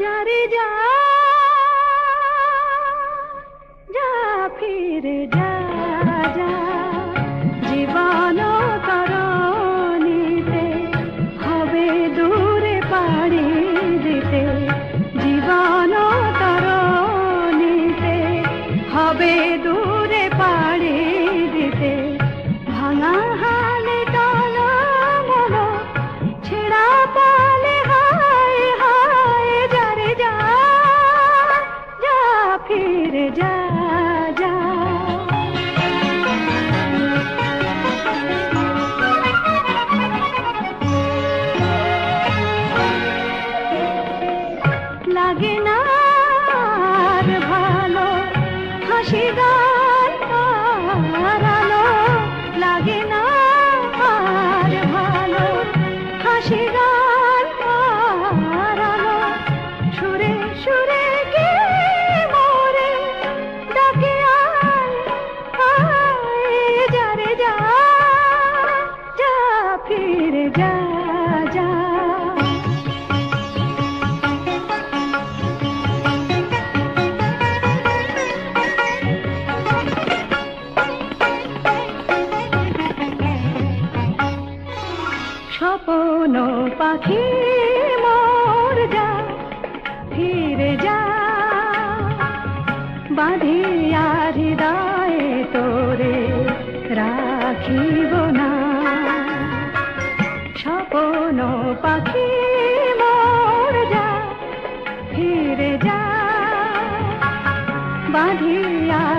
যারে যা যা গান হারালো, লাগে না আর ভালো। হাসি গান সুরে সুরে কে মোরে ডাকে আয় যারে যা যা ফিরে যা পাখি মোর যা, ফিরে যা। বাঁধিয়া হৃদয়ে তোরে রাখিব না। স্বপন পাখি মোর যা, ফিরে যা। বাঁধিয়া